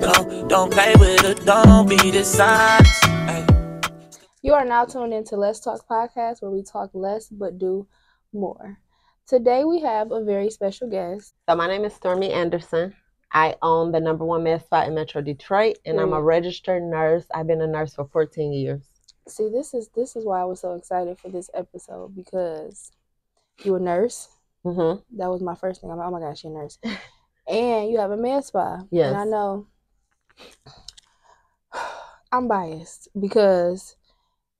Don't, don't play with it, don't be dishonest. Ay. You are now tuned into Less Talk Podcast, where we talk less but do more. Today we have a very special guest. So my name is Stormie Anderson. I own the number one med spa in Metro Detroit, and I'm a Mm. registered nurse. I've been a nurse for 14 years. See, this is this is why I was so excited for this episode because you're a nurse. Hmm That was my first thing. I'm like, oh my gosh, you're a nurse, and you have a med spa. Yes. and I know I'm biased because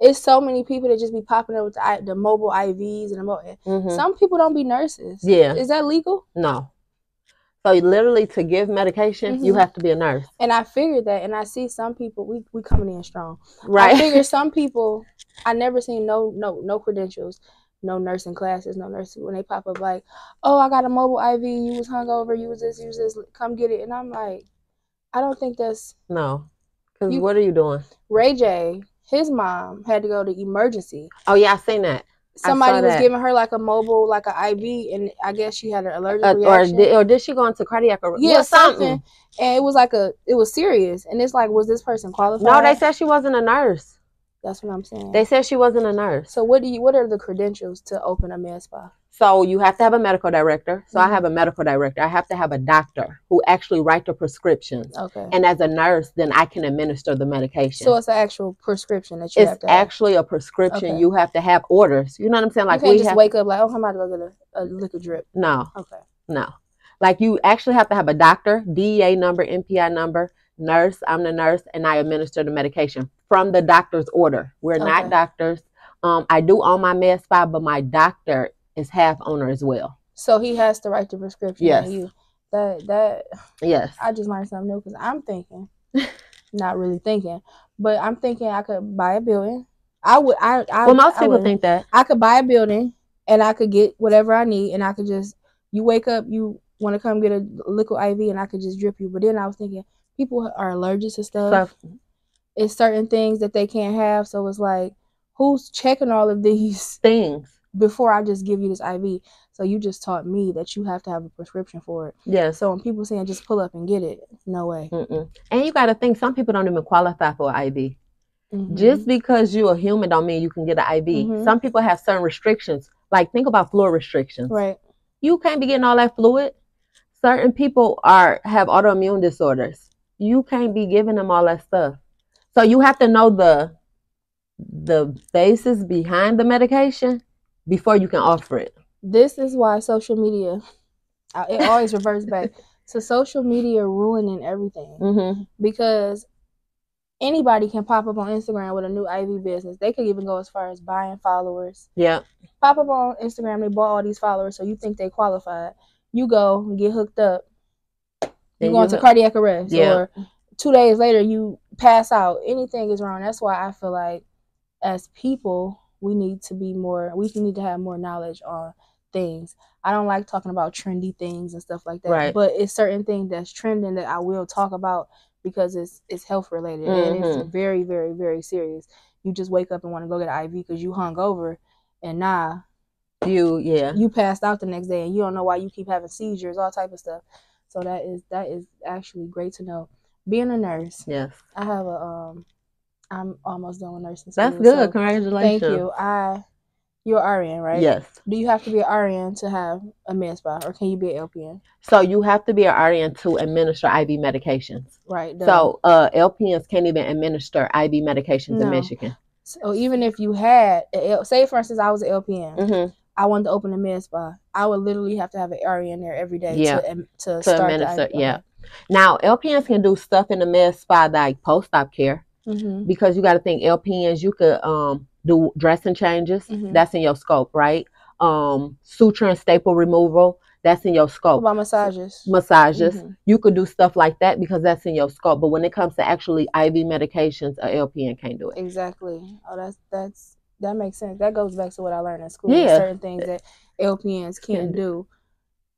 it's so many people that just be popping up with the, the mobile IVs and the mo- hmm some people don't be nurses. Yeah. is that legal? No. So literally, to give medication, you Mhm. have to be a nurse, And I figured that, and I see some people. We we coming in strong. Right. I figure some people I never seen no no no credentials, no nursing classes, no nursing when they pop up like, oh I got a mobile IV, you was hungover, you was this, you was this, come get it. And I'm like, I don't think that's no. Because what are you doing? Ray J, his mom had to go to emergency. Oh yeah, I seen that. Somebody was that. giving her like a mobile, like a IV, and I guess she had an allergic Uh, or reaction. did, or did she go into cardiac arrest? yeah, Well, something. And it was like a, it was serious. And it's like, was this person qualified? No, they said she wasn't a nurse. That's what I'm saying. They said she wasn't a nurse. so what do you? What are the credentials to open a med spa? So you have to have a medical director. So Mhm. I have a medical director. I have to have a doctor who actually write the prescriptions. Okay. And as a nurse, then I can administer the medication. So it's an actual prescription that you have it's to have. actually a prescription. Okay. You have to have orders. You know what I'm saying? you Like can't we just have wake up like, oh, I'm about to go get a, a liquid drip. no, Okay. no. Like you actually have to have a doctor, DEA number, NPI number, nurse. I'm the nurse, and I administer the medication from the doctor's order. We're Okay. not doctors. Um, I do own my med spa, but my doctor is half owner as well. So he has to write the prescription. Yes. You, that that Yes. I just learned something new because I'm thinking, not really thinking, but I'm thinking I could buy a building. I would. I. I well, most I people would. think that. I could buy a building and I could get whatever I need and I could just you wake up you want to come get a liquid IV and I could just drip you. But then I was thinking people are allergic to stuff. So, It's certain things that they can't have, so it's like who's checking all of these things. before I just give you this IV? So you just taught me that you have to have a prescription for it. Yeah. So when people saying just pull up and get it, no way. Mm-mm. And you got to think some people don't even qualify for an IV. Mhm. Just because you're a human don't mean you can get an IV. Mhm. Some people have certain restrictions. Like think about fluid restrictions. right. You can't be getting all that fluid. Certain people are have autoimmune disorders. You can't be giving them all that stuff. So you have to know the the basis behind the medication before you can offer it. This is why social media. It always reverts back to social media ruining everything. Mm-hmm. because anybody can pop up on Instagram with a new IV business. They could even go as far as buying followers. Yeah. Pop up on Instagram, they bought all these followers, so you think they qualified. You go and get hooked up. You're going you into cardiac arrest, Yeah. or two days later you pass out. Anything is wrong. That's why I feel like as people we need to be more. We need to have more knowledge on things. I don't like talking about trendy things and stuff like that. Right. But it's certain things that's trending that I will talk about because it's it's health related and it's Mhm. very very very serious. You just wake up and want to go get an IV because you hung over, and nah, You yeah. you passed out the next day and you don't know why you keep having seizures, all type of stuff. So that is that is actually great to know. Being a nurse, Yes. I have a um, I'm almost done with nursing school. That's good. so Congratulations. Thank you. I you're RN, right? Yes. Do you have to be an RN to have a med spa, or can you be an LPN? So you have to be an RN to administer IV medications. Right. done. So uh, LPNs can't even administer IV medications No. in Michigan. so even if you had, say for instance, I was an LPN, Mm-hmm. I wanted to open a med spa, I would literally have to have an RN there every day Yeah. to um, to, To start the administer, IV. yeah. Now LPNs can do stuff in the med spa like post-op care Mm-hmm. because you got to think LPNs. You could um, do dressing changes. Mhm. That's in your scope, right? Um, suture and staple removal. That's in your What scope. about massages? Massages. Mhm. You could do stuff like that because that's in your scope. But when it comes to actually IV medications, a LPN can't do it. Exactly. Oh, that's that's that makes sense. That goes back to what I learned in school. Yeah. Certain things that LPNs can't Can do.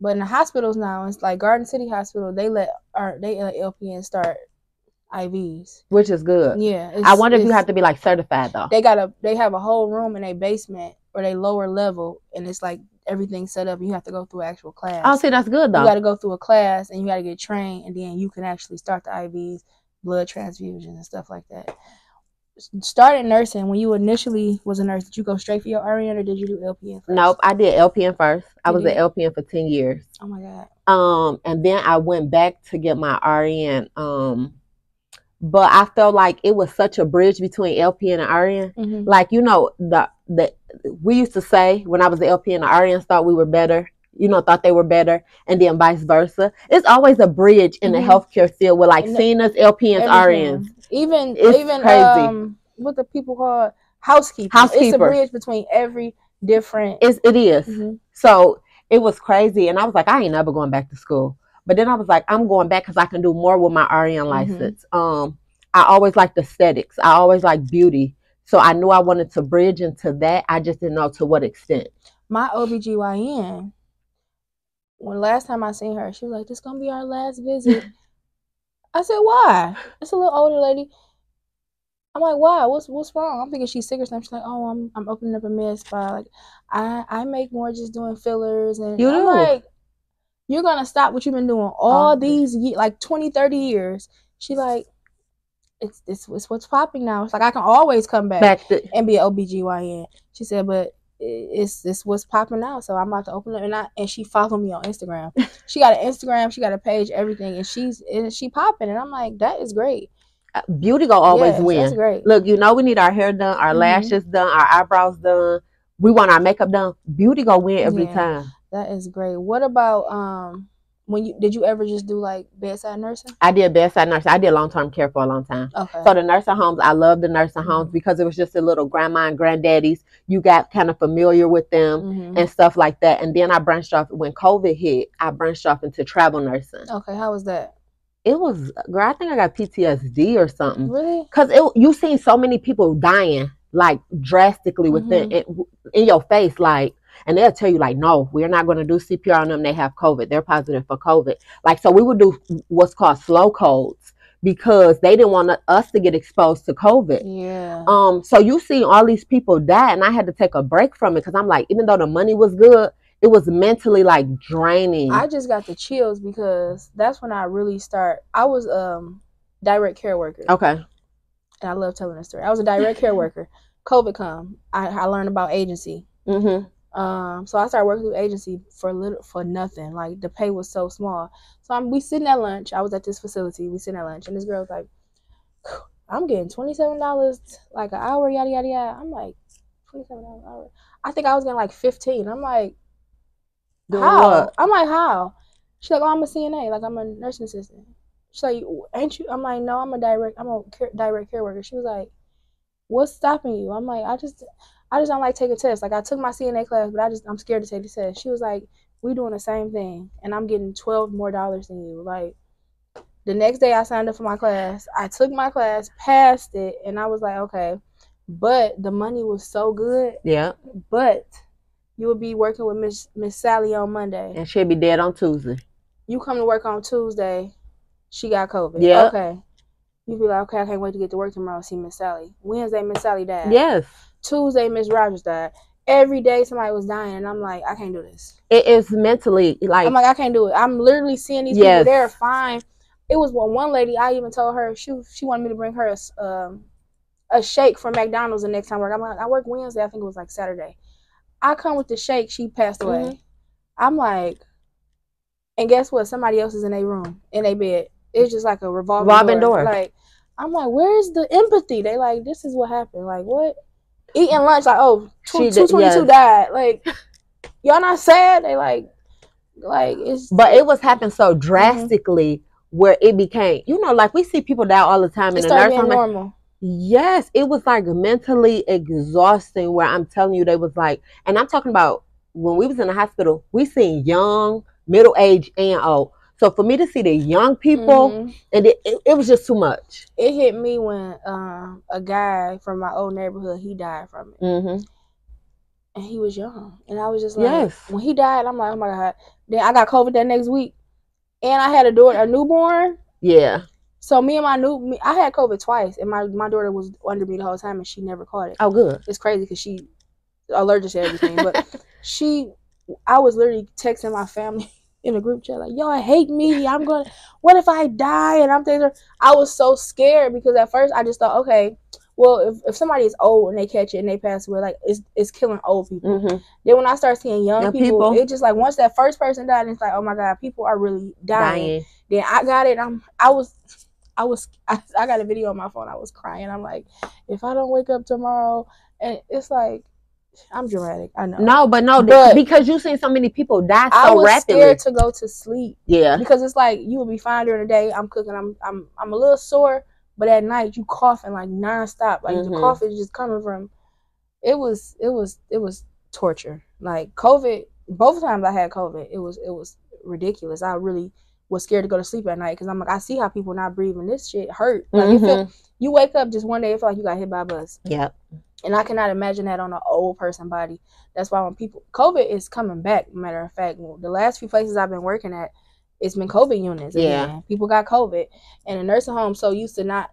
But in the hospitals now, it's like Garden City Hospital. They let our they let LPNs start IVs. Which is good. Yeah. I wonder if you have to be like certified though. They got a they have a whole room in a basement or they lower level, and it's like everything set up. You have to go through actual class. Oh, see, that's good though. you got to go through a class and you got to get trained, and then you can actually start the IVs, blood transfusions, and stuff like that. Started nursing when you initially was a nurse. Did you go straight for your RN or did you do LPN first? Nope, I did LPN first. I You was did? an LPN for ten years. Oh my god. Um, and then I went back to get my RN. Um, but I felt like it was such a bridge between LPN and RN. hmm Like you know, the the we used to say when I was the LPN, the RNs thought we were better. You know, thought they were better, and then vice versa. It's always a bridge in Mhm. the healthcare field with like seniors, LPNs, Everything. RNs. Even It's even crazy. um what the people call housekeepers. It's a bridge between every different. It's it is. Mhm. So it was crazy, and I was like, I ain't never going back to school. But then I was like, I'm going back because I can do more with my RN license. Um, I always liked aesthetics. I always liked beauty. So I knew I wanted to bridge into that. I just didn't know to what extent. My OBGYN, when last time I seen her, she was like, This gonna be our last visit. I said, Why? It's a little older lady. I'm like, why? What's what's wrong? I'm thinking she's sick or something. She's like, oh, I'm I'm opening up a med spa. Like, I I make more just doing fillers and You I'm do. like, you're gonna stop what you've been doing all these ye- like 20, 30 years. She like, it's it's, it's what's popping now. It's like I can always come back Back to and be an OBGYN. She said, but it's it's what's popping out. So I'm about to open it and I and she followed me on Instagram. she got an Instagram, she got a page, everything, and she's and she popping and I'm like, that is great. beauty gonna always Yes, win. That's great. Look, you know we need our hair done, our Mhm. lashes done, our eyebrows done. We want our makeup done. Beauty gonna win every Yeah. time. That is great. What about um when you did you ever just do like bedside nursing? I did bedside nursing. I did long term care for a long time. Okay. So the nursing homes, I love the nursing homes Mhm. because it was just a little grandma and granddaddies. You got kind of familiar with them Mhm. and stuff like that. And then I branched off when COVID hit. I branched off into travel nursing. Okay, how was that? It was, girl. I think I got PTSD or something. Really? Cause it, you seen so many people dying like drastically within Mm-hmm. in, in your face, like, and they'll tell you like, no, we're not going to do CPR on them. They have COVID. They're positive for COVID. Like, so we would do what's called slow codes because they didn't want us to get exposed to COVID. Yeah. Um, so you see all these people die, and I had to take a break from it because I'm like, even though the money was good, it was mentally like draining. I just got the chills because that's when I really start. I was um direct care worker, okay. and I love telling this story. I was a direct care worker. COVID come, I, I learned about agency. Mm-hmm. Um, so I started working through agency for little for nothing. Like the pay was so small. So I'm we sitting at lunch. I was at this facility. We sitting at lunch, and this girl was like, "I'm getting twenty seven dollars like an hour, yada yada yada." I'm like, twenty seven dollars an hour. I think I was getting like fifteen. I'm like, Doing how? what? I'm like, how? She's like, oh, I'm a CNA. Like, I'm a nursing assistant. She's like, ain't you? I'm like, no, I'm a direct. I'm a care, direct care worker. She was like, what's stopping you? I'm like, I just, I just don't like taking tests. Like, I took my CNA class, but I just, I'm scared to take the test. She was like, we doing the same thing, and I'm getting twelve more dollars than you. Like, the next day I signed up for my class. I took my class, passed it, and I was like, okay. But the money was so good. Yeah. But you would be working with Miss Miss Sally on Monday. And she'll be dead on Tuesday. You come to work on Tuesday, she got COVID. Yeah. Okay. You'd be like, okay, I can't wait to get to work tomorrow and see Miss Sally. Wednesday, Miss Sally died. Yes. Tuesday, Miss Rogers died. Every day somebody was dying, and I'm like, I can't do this. It is mentally like I'm like, I can't do it. I'm literally seeing these Yes. people. They're fine. It was one one lady. I even told her she she wanted me to bring her a, um, a shake from McDonald's the next time I work. I'm like, I work Wednesday. I think it was like Saturday. I come with the shake. She passed away. Mhm. I'm like, and guess what? Somebody else is in a room in a bed. It's just like a revolving Revolving door. door. Like, I'm like, where's the empathy? They like, this is what happened. Like, what? Eating lunch, like, oh, two twenty two died. Like, y'all not sad? They like, like it's. but it was happening so mm-hmm. drastically where it became you know, like we see people die all the time in the started nursing being home. normal. Yes, it was like mentally exhausting where I'm telling you they was like and I'm talking about when we was in the hospital, we seen young, middle age and old. So for me to see the young people Mhm. and it, it, it was just too much. It hit me when um a guy from my old neighborhood he died from it, Mm-hmm. and he was young, and I was just like, Yes. when he died, I'm like, oh my god. Then I got COVID that next week, and I had a daughter, a newborn. Yeah. So me and my new, me, I had COVID twice, and my my daughter was under me the whole time, and she never caught it. Oh good. It's crazy because she allergic to everything, but she I was literally texting my family in a group chat like, "Yo, I hate me. I'm going. to What if I die?" And I'm thinking, I was so scared because at first I just thought, okay, well, if, if somebody is old and they catch it and they pass away, like it's it's killing old people. Mhm. Then when I start seeing young Young people, people. it just like once that first person died, it's like, oh my god, people are really dying. Dying. Then I got it. I'm I was I was I, I got a video on my phone. I was crying. I'm like, if I don't wake up tomorrow, and it's like, I'm dramatic. I know. No, but no, But- because you've seen so many people die so I was rapidly. scared to go to sleep yeah. because it's like you will be fine during the day. I'm cooking. I'm I'm I'm a little sore, but at night you coughing like nonstop. Like the Mhm. cough is just coming from. It was it was it was torture. Like COVID. Both times I had COVID, it was it was ridiculous. I really was scared to go to sleep at night because I'm like I see how people not breathing. This shit hurt. Like you feel, you wake up just one day, it feel like you got hit by a bus. Yep. And I cannot imagine that on an old person body. That's why when people COVID is coming back. Matter of fact, the last few places I've been working at, it's been COVID units. Yeah. People got COVID, and the nursing home so used to not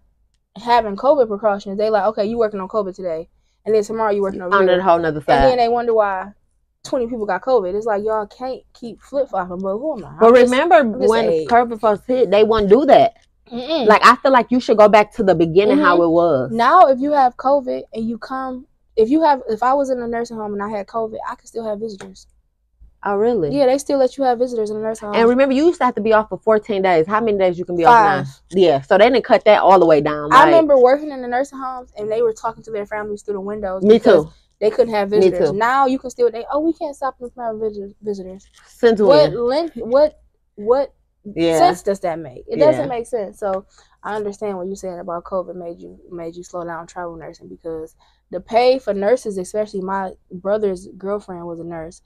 having COVID precautions. They like, okay, you working on COVID today, and then tomorrow you working On here. the whole nother and then they wonder why twenty people got COVID. It's like y'all can't keep flip flopping. But who am I? But remember just when. COVID first hit, they wouldn't do that. Mm-mm. Like I feel like you should go back to the beginning Mm-hmm. how it was. Now, if you have COVID and you come, if you have, if I was in a nursing home and I had COVID, I could still have visitors. Oh really? Yeah, they still let you have visitors in the nursing home. And remember, you used to have to be off for 14 days. How many days you can be off Five. now? Yeah. So they didn't cut that all the way down. I remember working in the nursing homes and they were talking to their families through the windows. Me too. They couldn't have visitors. Now you can still. They oh, we can't stop them from having visitors. Since What when? length? What what Yeah. sense does that make? It Yeah. doesn't make sense. So I understand what you're saying about COVID made you made you slow down travel nursing because the pay for nurses, especially my brother's girlfriend was a nurse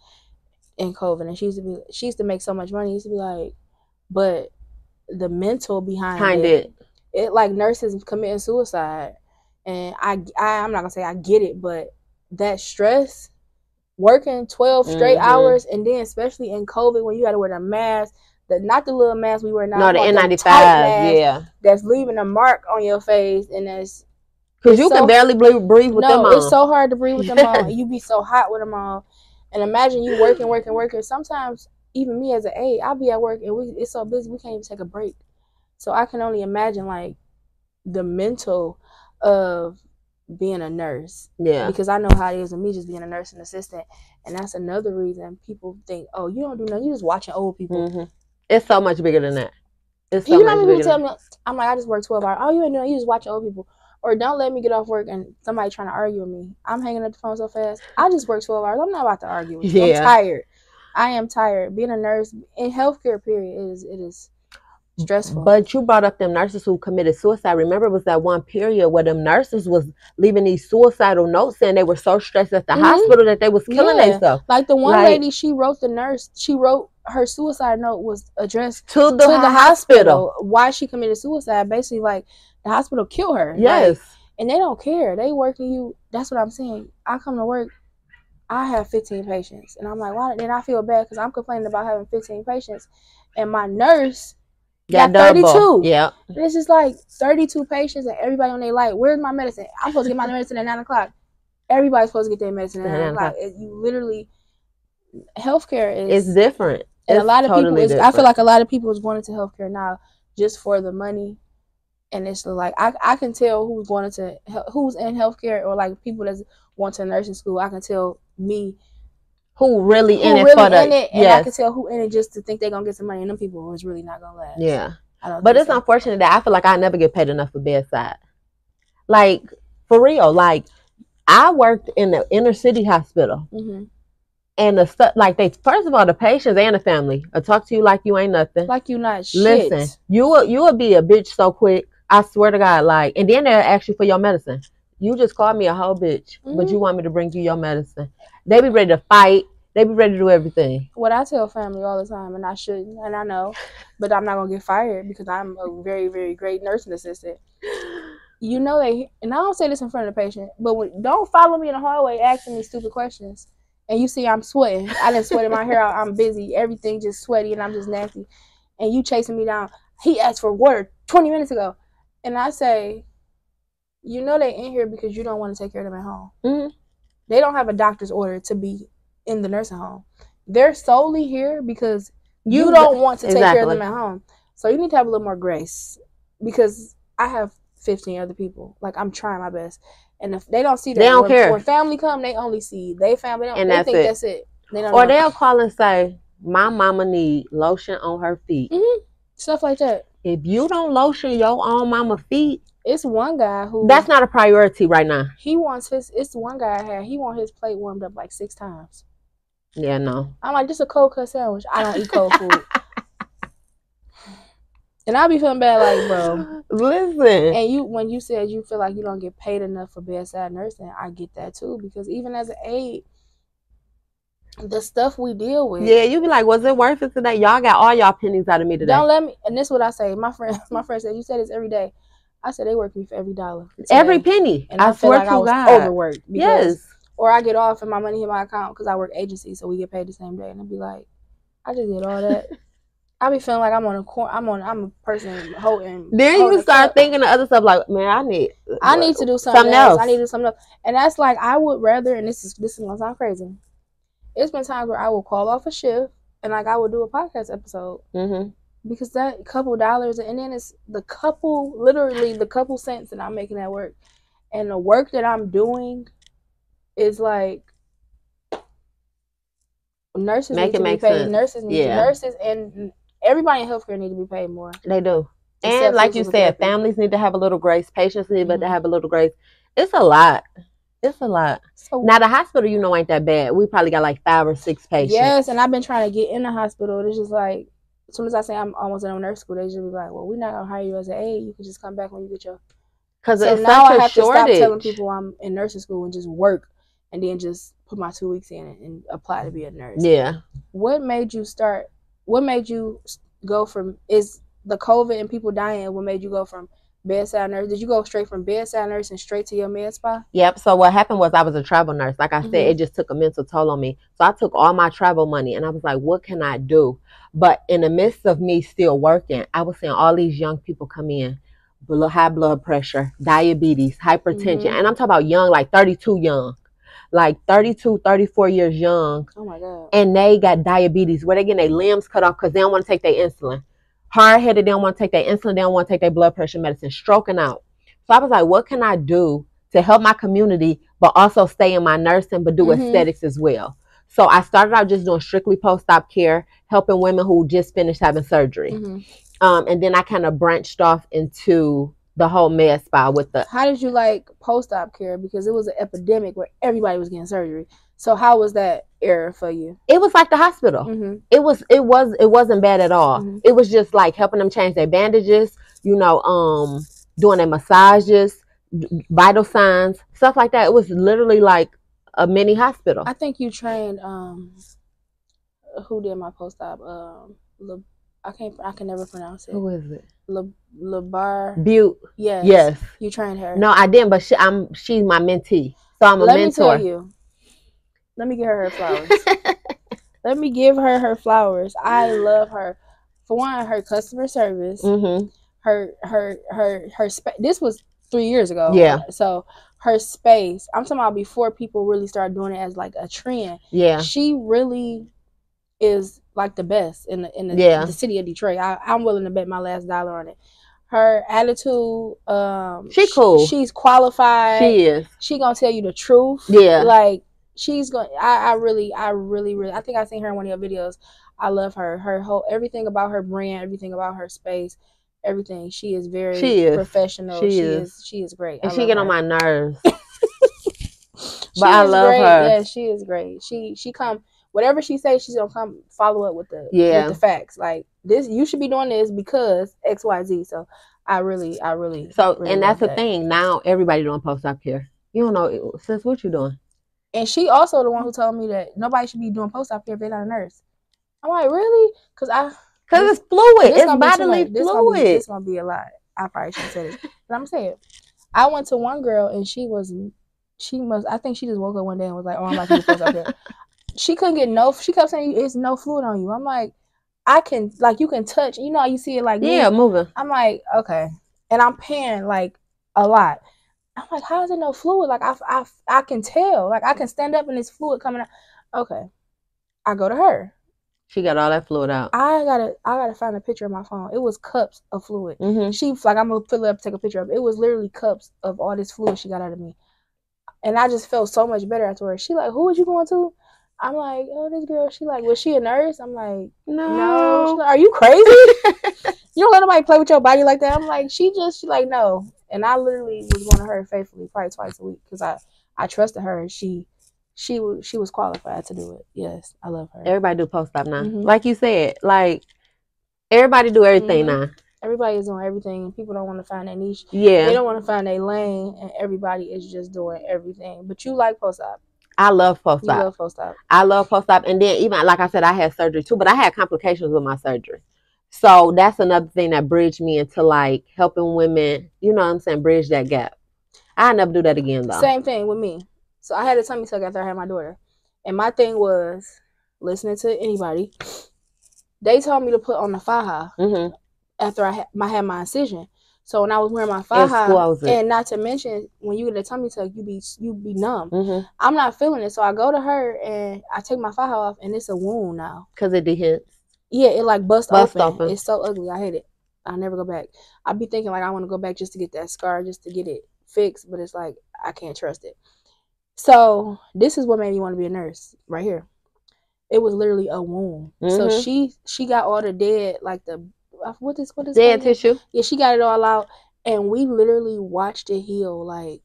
in COVID, and she used to be she used to make so much money. Used to be like, but the mental behind, Behind it, it. it like nurses committing suicide, and I, I I'm not gonna say I get it, but that stress, working twelve straight Mhm. hours, and then especially in COVID when you got to wear the mask. The, not the little mask we wear now. No, the N95. Yeah. That's leaving a mark on your face, and that's Because you It's can barely breathe, breathe with them no, on. it's so hard to breathe with them on. You be so hot with them on, and imagine you working, working, working. Sometimes even me as an aide, I'll be at work and we it's so busy we can't even take a break. So I can only imagine like the mental of being a nurse yeah. because I know how it is with me just being a nursing assistant, and that's another reason people think, oh, you don't do nothing, You're just watching old people. hmm It's so much bigger than that. It's so you know much bigger tell me, I'm like, I just work 12 hours. Oh, you ain't doing, you just watching old people. Or don't let me get off work and somebody trying to argue with me. I'm hanging up the phone so fast. I just work 12 hours. I'm not about to argue with you. Yeah. I'm tired. I am tired. Being a nurse in healthcare, period, is it is stressful. But you brought up them nurses who committed suicide. Remember, it was that one period where them nurses was leaving these suicidal notes saying they were so stressed at the Mhm. hospital that they was killing Yeah. themselves. like the one like- lady, she wrote the nurse. She wrote her suicide note was addressed To the, to the hospital. hospital. Why she committed suicide? Basically, like the hospital killed her. Like, Yes. and they don't care. They working you. That's what I'm saying. I come to work. I have 15 patients, and I'm like, why? Then I feel bad because I'm complaining about having 15 patients, and my nurse. Got got 32. Yeah. It's just like 32 patients, and everybody on their light. Where's my medicine? I'm supposed to get my medicine at nine o'clock. Everybody's supposed to get their medicine at nine o'clock. You literally, healthcare is It's different. And a lot of totally people is, i feel like a lot of people is going into healthcare now just for the money and it's like i, I can tell who's going into who's in healthcare or like people that's want to nursing school i can tell me who really who in it really for the in it and i can tell who in it just to think they're gonna get some money and them people is really not gonna last Yeah. But it's so. unfortunate that I feel like I never get paid enough for bedside. Like for real, like I worked in the inner city hospital, Mhm. And the stuff like they first of all the patients and the family will talk to you like you ain't nothing. like you not shit Listen, you will you will be a bitch so quick. I swear to God, like, and then they'll ask you for your medicine. You just called me a whole bitch, but Mhm. you want me to bring you your medicine. They be ready to fight. They be ready to do everything. what i tell family all the time and i shouldn't and i know but i'm not gonna get fired because i'm a very very great nursing assistant you know they and I don't say this in front of the patient, but when, don't follow me in the hallway asking me stupid questions. And you see I'm sweating. I didn't sweat in my hair out. I'm busy. Everything just sweaty and I'm just nasty. And you chasing me down. He asked for water 20 minutes ago. And I say, you know they in here because you don't want to take care of them at home. Mhm. They don't have a doctor's order to be in the nursing home. they're solely here because you, You- don't want to take care of them at home. So you need to have a little more grace because I have 15 other people. Like I'm trying my best. And if they don't see that, They don't when, care. when family come, they only see they family. They, And they that's think it. that's it. They don't Or know. they'll call and say, "My mama need lotion on her feet." Mm-hmm. stuff like that. If you don't lotion your own mama feet, It's one guy who that's not a priority right now. he wants his. It's one guy I had. He want his plate warmed up like six times. Yeah, no. I'm like, just a cold cut sandwich. I don't eat cold food. And I'll be feeling bad, like, bro. Listen. And you, when you said you feel like you don't get paid enough for bedside nursing, I get that too. Because even as an aide, the stuff we deal with, Yeah, you be like, was it worth it today? Y'all got all y'all pennies out of me today. don't let me. And this is what I say. My friend, my friend said, you say this every day. I said they work me for every dollar. Every penny. And I, I, feel swear like to I was God. overworked. Because, Yes. Or I get off and my money hit my account because I work agency, so we get paid the same day. And I'd be like, I just did all that. I be feeling like I'm on a cor- I'm on. I'm a person holding. Then holding you start cup. thinking of other stuff like, man, I need I need to do something, something else. else. I need to do something else. And that's like I would rather. And this is this is gonna sound crazy. It's been times where I will call off a shift and like I would do a podcast episode hmm because that couple dollars and then it's the couple literally the couple cents that I'm making at work, and the work that I'm doing is like nurses Make need it to make be paid. sense. Nurses need Yeah. nurses and everybody in healthcare need to be paid more. They do. Except And like you said, families need to have a little grace. Patients need to Mhm. have a little grace. It's a lot. It's a lot. So Now the hospital, you know, ain't that bad. We probably got like five or six patients. Yes, and I've been trying to get in the hospital. It's just like as soon as I say I'm almost in nurse school, they just be like, "Well, we're not gonna hire you as an aide. You can just come back when you get your." Because So it's now I have to stop telling people I'm in nursing school and just work, and then just put my two weeks in and apply to be a nurse. Yeah. What made you start? What made you go from is the COVID and people dying? What made you go from bedside nurse? Did you go straight from bedside nurse and straight to your med spa? Yep. So what happened was I was a travel nurse. Like I said, Mhm. it just took a mental toll on me. So I took all my travel money and I was like, what can I do? But in the midst of me still working, I was seeing all these young people come in, high blood pressure, diabetes, hypertension. Mhm. And I'm talking about young, like 32 young, like 32, 34 years young. Oh my god. And they got diabetes where they getting their limbs cut off because they don't want to take their insulin. Hard headed, they don't want to take their insulin, they don't want to take their blood pressure medicine, stroking out. So I was like, what can I do to help my community, but also stay in my nursing, but do Mhm. aesthetics as well? So I started out just doing strictly post op care, helping women who just finished having surgery. hmm Um, and then I kind of branched off into the whole med spa with the How did you like post op care? Because it was an epidemic where everybody was getting surgery. So how was that era for you? it was like the hospital. Mm-hmm. it was it was it wasn't bad at all. Mhm. It was just like helping them change their bandages, you know, um, doing their massages, vital signs, stuff like that. It was literally like a mini hospital. I think you trained um who did my post op? Um Le, I can't I can never pronounce it. Who is it? Le Lebar. Butte. Yes. Yes. You trained her. No, I didn't, but she, I'm she's my mentee, so I'm a Let me tell you. Let me give her her flowers. Let me give her her flowers. I love her. For one, her customer service. hmm her her her her space. This was three years ago. Yeah. So her space. I'm talking about before people really started doing it as like a trend. Yeah. She really is like the best in the in the, Yeah. the city of Detroit. I, I'm willing to bet my last dollar on it. Her attitude, um, She sh- cool. she's qualified. She is. she gonna tell you the truth. Yeah. Like she's going. I I really I really really. I think I seen her in one of your videos. I love her. Her whole everything about her brand, everything about her space, everything. She is very She is. professional. She She, is. is. She is great. And I she get her. on my nerves. She but I love great. her. Yeah, she is great. She she come whatever she says, she's gonna come follow up with the Yeah. with the facts. Like this, you should be doing this because X Y Z. So I really I really So, really and that's the that. thing. Now everybody doing post op care. You don't know, sis, what you doing? And she also the one who told me that nobody should be doing post op care if they're not a nurse. I'm like really? Because I Because it's fluid. It's be bodily. This gonna be, fluid. this gonna be a lot. I probably shouldn't say this, but I'm gonna say it. I went to one girl and she was, she must. I think she just woke up one day and was like, "Oh, I'm about to do post op care." She couldn't get no. She kept saying, "It's no fluid on you." I'm like, I can like you can touch. You know, how you see it like me? yeah, moving. I'm like, okay, and I'm paying like a lot. I'm like, how is it no fluid? Like I, I, I can tell. Like I can stand up and it's fluid coming out. Okay, I go to her. She got all that fluid out. I gotta I gotta find a picture of my phone. It was cups of fluid. hmm She like I'm gonna fill it up, take a picture of it. It was literally cups of all this fluid she got out of me. And I just felt so much better afterwards. She like, who was you going to? I'm like, oh, this girl. She like, was she a nurse? I'm like, no. No. like, Are you crazy? you don't let nobody play with your body like that. I'm like, she just, she like, no. And I literally was going to her faithfully, probably twice a week, because I, I trusted her and she, she was, she was qualified to do it. Yes, I love her. Everybody do post op now. Mhm. Like you said, like everybody do everything Mhm. now. Everybody is doing everything. People don't want to find that niche. Yeah. They don't want to find a lane, and everybody is just doing everything. But you like post op. I love post op. love post op. I love post op, and then even like I said, I had surgery too, but I had complications with my surgery. So that's another thing that bridged me into like helping women. You know what I'm saying? Bridge that gap. I never do that again though. Same thing with me. So I had a tummy tuck after I had my daughter, and my thing was listening to anybody. They told me to put on the faja hmm after I had my had my incision. So when I was wearing my faja, and not to mention when you get a tummy tuck, you be you be numb. hmm I'm not feeling it, so I go to her and I take my faja off, and it's a wound now. Cause it did Yeah, it like bust, Bust open. open. It's so ugly. I hate it. I never go back. I'd be thinking like I want to go back just to get that scar, just to get it fixed, but it's like I can't trust it. So this is what made me want to be a nurse right here. It was literally a wound. So Mhm. she she got all the dead like the what is what is dead tissue. Yeah, she got it all out, and we literally watched it heal. Like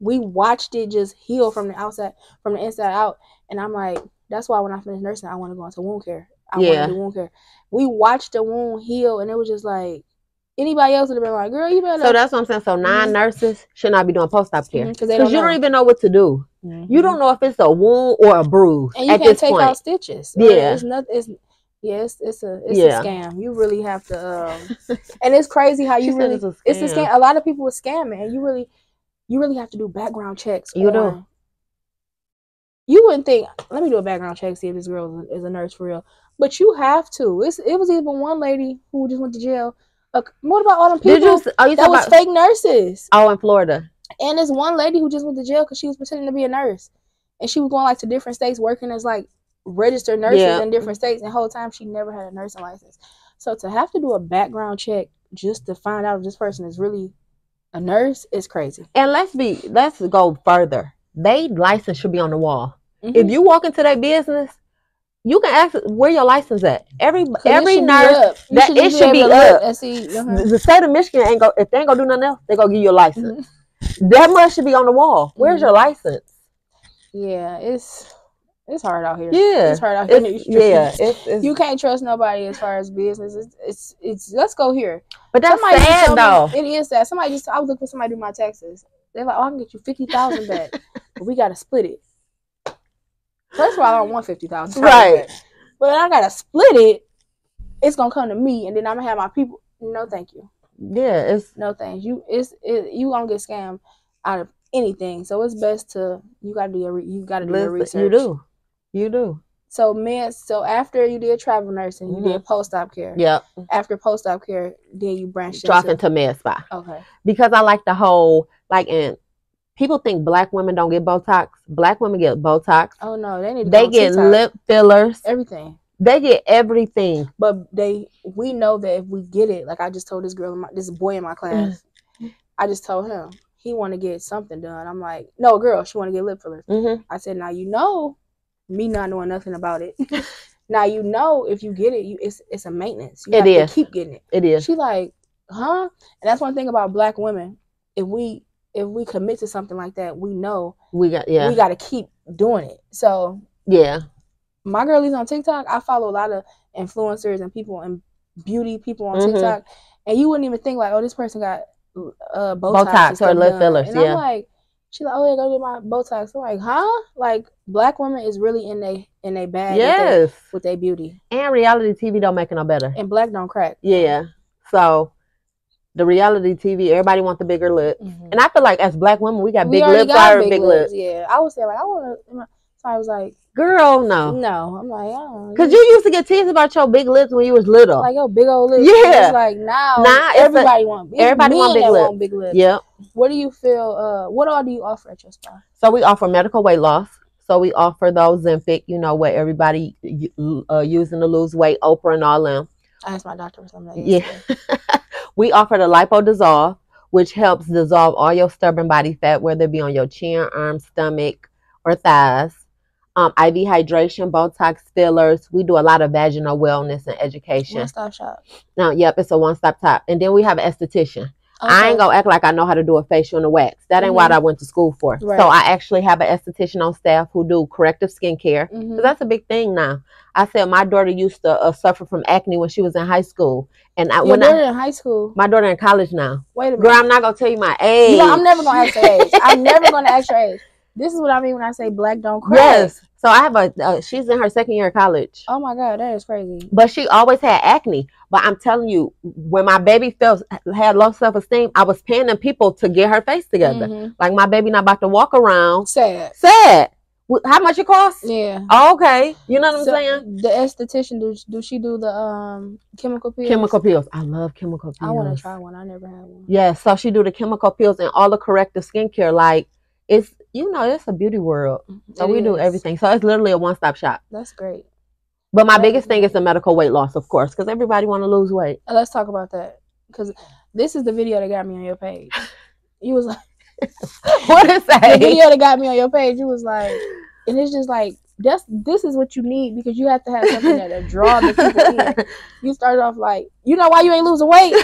we watched it just heal from the outside, from the inside out. And I'm like, that's why when I finish nursing, I want to go into wound care. I want to do wound care. We watched the wound heal, and it was just like anybody else would have been like, "Girl, you better." So that's what I'm saying. So non nurses should not be doing post op care because because 'cause they don't you know. don't even know what to do. Mhm. You don't know if it's a wound or a bruise and you can't take point. out stitches. Yeah. it's not. It's yeah, it's, it's a it's Yeah. a scam. You really have to. Um, and it's crazy how you really it's a it's a scam. A lot of people are scamming, and you really you really have to do background checks. You do. You wouldn't think. Let me do a background check see if this girl is a, nurse for real. But you have to. It's it was even one lady who just went to jail. Uh, what about all them people you? Oh, you that was about? fake nurses? Oh, in Florida. And this one lady who just went to jail because she was pretending to be a nurse, and she was going like to different states working as like registered nurses Yeah. in different states. And the whole time she never had a nursing license. So to have to do a background check just to find out if this person is really a nurse is crazy. And let's be. Let's go further. They license should be on the wall. Mhm. If you walk into their business, you can ask where your license at. Every it every nurse. that- should it should be able to look up. See, uh-huh. The state of Michigan ain't go if they ain't gonna do nothing else, they gonna give you a license. Mhm. That much should be on the wall. Where's Mhm. your license? Yeah, it's it's hard out here. Yeah, it's hard out here. It's, yeah, it's, it's you can't trust nobody as far as business. It's it's, it's let's go here. but that's Somebody sad though. Me, it is sad. Somebody just I was looking for somebody to do my taxes. They're like, oh, I can get you fifty thousand back, but we gotta split it. First of all, I don't want fifty thousand. Right. But I gotta split it. It's gonna come to me, and then I'm gonna have my people. No, thank you. Yeah, it's No thanks. You it's it, you gonna get scammed out of anything. So it's best to you gotta do your you gotta do your research. you do, you do. So men, so after you did travel nursing, you did post op care. Yep, After post op care, then you branched drop into med spa okay. because I like the whole like and people think black women don't get Botox. Black women get Botox. Oh no, they need to They get TikTok. lip fillers. everything. They get everything. But they, we know that if we get it, like I just told this girl, my, this boy in my class, I just told him he want to get something done. I'm like, no, girl, she want to get lip fillers. hmm I said, now you know, me not knowing nothing about it. now you know if you get it, you it's it's a maintenance. You It is. to keep getting it. It is. She like, huh? And that's one thing about black women. If we if we commit to something like that, we know We got yeah, we got to keep doing it. So yeah. my girlies on TikTok, I follow a lot of influencers and people and beauty people on Mhm. TikTok, and you wouldn't even think like, oh, this person got uh Botox, Botox or lip fillers, And yeah. I'm like, she like, oh yeah, go get my Botox. I'm like, huh? Like black women is really in they in they bag Yes. with their beauty, And reality TV don't make it no better. and black don't crack. Yeah. So the reality TV, everybody want the bigger lip. Mm-hmm. And I feel like as black women, we got We big lips, got or big, lips. Yeah, I would say like I want to. So I was like, Girl, no. no. I'm like, oh, Cause you used to get teased about your big lips when you was little. like yo big old lips. Yeah. It's like now, Nah, a- everybody want it's everybody want big lips. want big lips. yep. What do you feel? Uh, what all do you offer at your spa? So we offer medical weight loss. So we offer those Ozempic, you know, what everybody uh, using to lose weight, Oprah and all them. I asked my doctor for something. Yeah. we offer the Lipo Dissolve, which helps dissolve all your stubborn body fat, whether it be on your chin, arm, stomach, or thighs. Um, IV hydration, Botox fillers. We do a lot of vaginal wellness and education. One stop shop. Now, yep, it's a one stop shop. And then we have an esthetician. Okay. I ain't gonna act like I know how to do a facial and a wax. That ain't what Mhm. I went to school for. Right. So I actually have an esthetician on staff who do corrective skincare. 'Cause Mhm. that's a big thing now. I said my daughter used to uh, suffer from acne when she was in high school, and I, Your when daughter I in high school. my daughter in college now. Wait a minute. Girl, I'm not gonna tell you my age. You know, I'm never gonna ask your age. I'm never gonna ask your age. This is what I mean when I say black don't crack. Yes. So I have a. Uh, she's in her second year of college, Oh my god, that is crazy. but she always had acne. But I'm telling you, when my baby felt had low self esteem, I was paying them people to get her face together. Mhm. Like my baby not about to walk around Sad. sad. How much it costs? Yeah. Oh, okay, you know what I'm saying. The esthetician, do, do she do the um chemical pills? Chemical pills. I love chemical pills. I want to try one. I never had one. Yeah, so she do the chemical pills and all the corrective skincare. Like it's you know it's a beauty world. So It we do everything. So it's literally a one stop shop. That's great. But my biggest is thing is the medical weight loss, of course, because everybody want to lose weight. Uh, Let's talk about that because this is the video that got me on your page. You was like what is that? the video that got me on your page. You was like, and it's just like that's this is what you need because you have to have something that draw the people in. You started off like, you know why you ain't losing weight?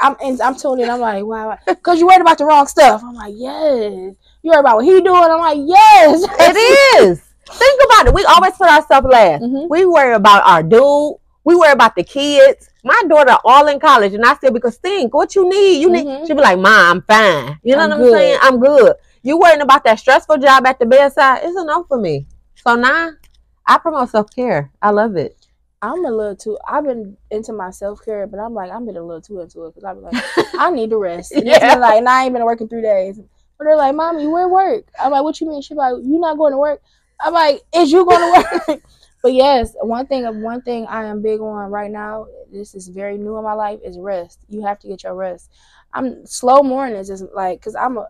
I'm and I'm tuning in. I'm like, wow, because you're worried about the wrong stuff. I'm like, yes. You worried about what he doing? I'm like, yes. it is. Think about it. We always put ourselves last. Mhm. We worry about our dude. We worry about the kids. My daughter all in college, and I said, because think what you need. You need. Mhm. She be like, Mom, I'm fine. You know I'm what I'm good. saying? I'm good. You worrying about that stressful job at the bedside? It's no for me. So now I promote self care. I love it. I'm a little too. I've been into my self care, but I'm like I'm been a little too into it because I'm like I need to rest. And Yeah. like, nah, I ain't been working three days. But they're like, Mommy, you where work? I'm like, what you mean? She's like, "You're not going to work? I'm like, is you going to work? but yes, one thing of one thing I am big on right now. This is very new in my life is rest. You have to get your rest. I'm slow mornings is like because I'm a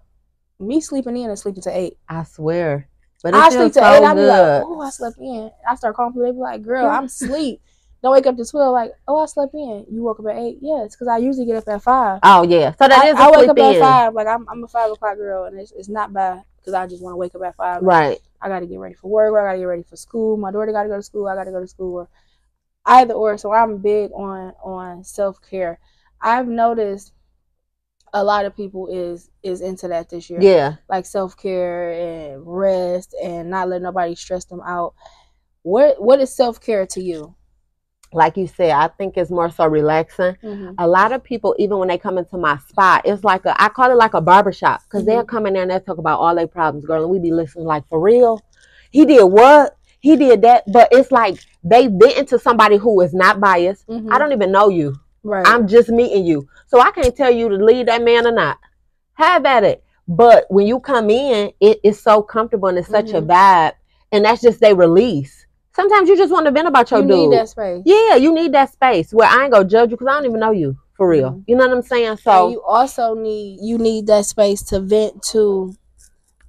me sleeping in and sleeping to eight. I swear. But I sleep to so eight. I be like, oh, I slept in. I start calling people. They be like, girl, I'm asleep. Don't wake up to twelve. Like, oh, I slept in. You woke up at eight. Yes, because I usually get up at five. oh yeah. So that I, is a I wake up at five. Like I'm, I'm a five o'clock girl, and it's, it's not bad because I just want to wake up at five. Right. I got to get ready for work. Or I got to get ready for school. My daughter got to go to school. I got to go to school. Or either or. So I'm big on on self care. I've noticed a lot of people is is into that this year Yeah. like self care and rest and not let nobody stress them out. What what is self care to you? Like you said, I think it's more so relaxing. Mm-hmm. a lot of people, even when they come into my spot, it's like a, I call it like a barbershop because they'll come in there and they'll talk about all their problems, girl. And we be listening like, for real? He did what? He did that. But it's like they vent into somebody who is not biased. Mm-hmm. I don't even know you. right. I'm just meeting you. So I can't tell you to leave that man or not. Have at it. But when you come in, it is so comfortable and it's such a Mhm. vibe. And that's just they release. Sometimes you just want to vent about your you dude. need that space. Yeah, you need that space where I ain't gonna judge you because I don't even know you for real. Mhm. You know what I'm saying? And So you also need you need that space to vent to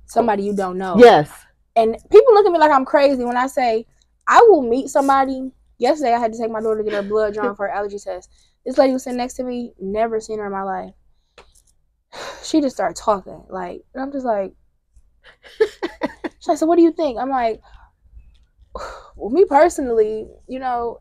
somebody you don't know. yes, And people look at me like I'm crazy when I say I will meet somebody. Yesterday I had to take my daughter to get her blood drawn for her allergy test. This lady was sitting next to me, never seen her in my life. She just started talking. Like and I'm just like She's like, so what do you think? I'm like, well, me personally, you know,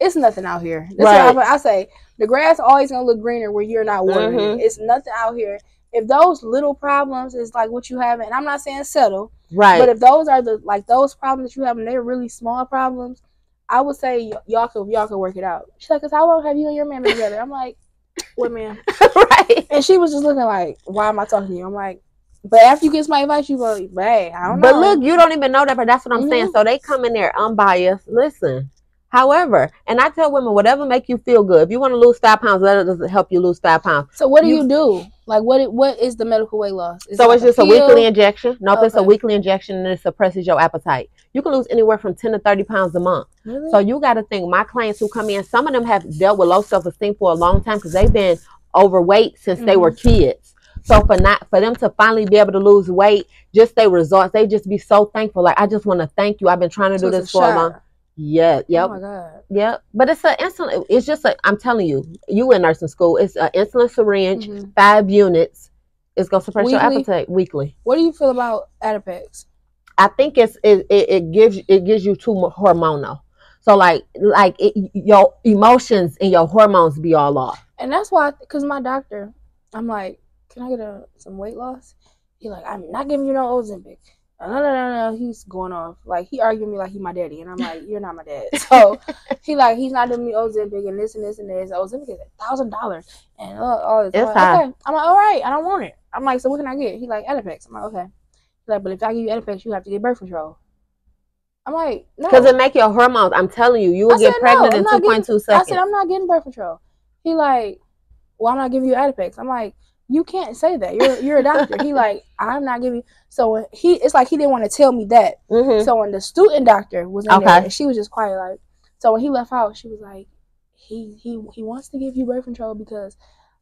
it's nothing out here. That's Right. what I, I say. The grass always gonna look greener where you're not watering Mhm. it. It's nothing out here. If those little problems is like what you have, and I'm not saying settle, right. but if those are the like those problems that you have, and they're really small problems, I would say y- y'all could y'all could work it out. She's like, "Cause how long have you and your man been together?" I'm like, "What man?" right. And she was just looking like, "Why am I talking to you?" I'm like, "But after you get my advice, you go, hey, I don't know." But look, you don't even know that, but that's what I'm saying. Mhm. So they come in there unbiased. Listen. However, and I tell women, whatever make you feel good. If you want to lose five pounds, let it help you lose five pounds. So what do You- you, do? Like what? What is the medical weight loss? Is so it's like just a pill? weekly injection. Nope, it's a weekly injection and it suppresses your appetite. You can lose anywhere from 10 to 30 pounds a month. Really? So you got to think, my clients who come in, some of them have dealt with low self esteem for a long time because they've been overweight since they Mm-hmm. were kids. So for not for them to finally be able to lose weight, just their results, they just be so thankful. Like I just want to thank you. I've been trying to So do this for a long. Yeah, yep. Oh my god. Yep, but it's an insulin. It's just like I'm telling you, you in nursing school. It's an insulin syringe, Mhm. five units. It's gonna suppress your Weekly? appetite weekly. What do you feel about Adipex? I think it's it, it, it gives it gives you too hormonal. So like like it, your emotions and your hormones be all off. And that's why, because my doctor, I'm like, can I get a, some weight loss? He like, I'm not giving you no Ozempic. No, no, no, no. He's going off. Like, he arguing me like he my daddy. And I'm like, you're not my dad. So, he like, he's not doing me Ozempic and this and this and this. Ozempic is a $1,000. And uh, all this. I'm It's like, high. okay. I'm like, all right. I don't want it. I'm like, so what can I get? He like, Adipex. I'm like, okay. He like, but if I give you Adipex, you have to get birth control. I'm like, no. Because it make your hormones. I'm telling you, you will I get said no, pregnant I'm in not two getting- point I said, I'm not getting birth control. He like, well, I'm not giving you Adipex. I'm like, you can't say that. You're you're a doctor. he like, I'm not giving. So when he, it's like he didn't want to tell me that. Mhm. So when the student doctor was in Okay. there, and she was just quiet, like, so when he left out, she was like, he he he wants to give you birth control because